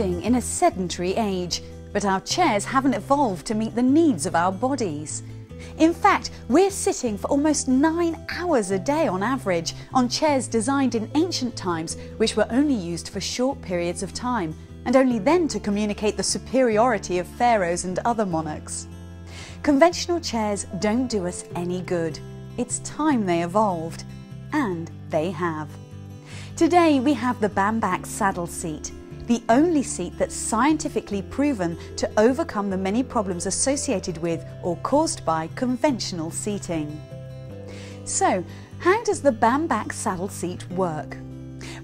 a sedentary age, but our chairs haven't evolved to meet the needs of our bodies. In fact, we're sitting for almost nine hours a day on average on chairs designed in ancient times, which were only used for short periods of time, and only then to communicate the superiority of pharaohs and other monarchs. Conventional chairs don't do us any good. It's time they evolved, and they have. Today we have the Bambach saddle seat, the only seat that's scientifically proven to overcome the many problems associated with or caused by conventional seating. So, how does the Bambach saddle seat work?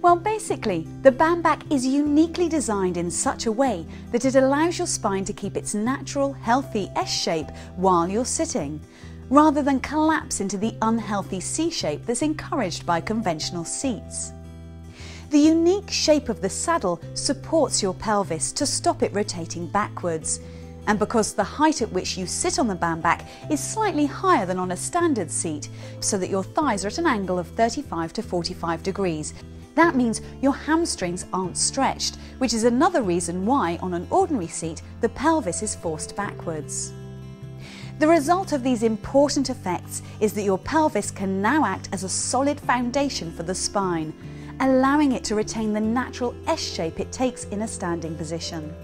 Well, basically, the Bambach is uniquely designed in such a way that it allows your spine to keep its natural, healthy S shape while you're sitting, rather than collapse into the unhealthy C shape that's encouraged by conventional seats. The unique shape of the saddle supports your pelvis to stop it rotating backwards. And because the height at which you sit on the Bambach is slightly higher than on a standard seat, so that your thighs are at an angle of 35 to 45 degrees, that means your hamstrings aren't stretched, which is another reason why on an ordinary seat the pelvis is forced backwards. The result of these important effects is that your pelvis can now act as a solid foundation for the spine, allowing it to retain the natural S shape it takes in a standing position.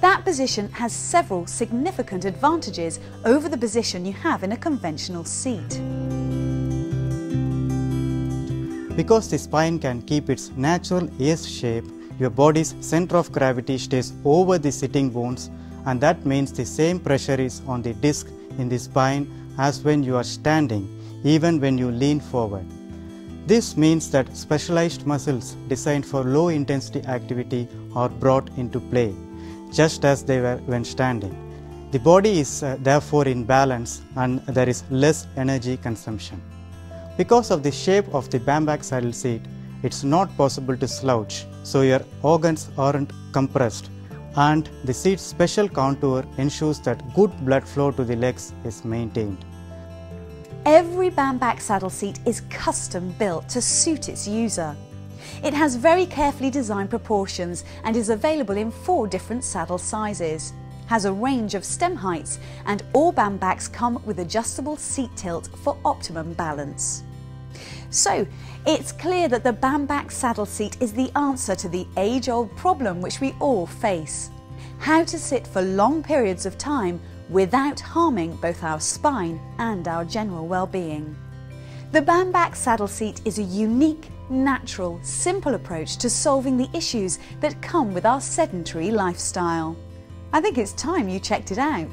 That position has several significant advantages over the position you have in a conventional seat. Because the spine can keep its natural S shape, your body's center of gravity stays over the sitting bones and that means the same pressure is on the disc in the spine as when you are standing, even when you lean forward. This means that specialized muscles designed for low intensity activity are brought into play, just as they were when standing. The body is uh, therefore in balance and there is less energy consumption. Because of the shape of the Bambach saddle seat, it's not possible to slouch, so your organs aren't compressed and the seat's special contour ensures that good blood flow to the legs is maintained. Every Bambach saddle seat is custom built to suit its user. It has very carefully designed proportions and is available in four different saddle sizes, has a range of stem heights and all Bambach come with adjustable seat tilt for optimum balance. So, it's clear that the Bambach saddle seat is the answer to the age-old problem which we all face. How to sit for long periods of time without harming both our spine and our general well-being. The Bambach saddle seat is a unique, natural, simple approach to solving the issues that come with our sedentary lifestyle. I think it's time you checked it out.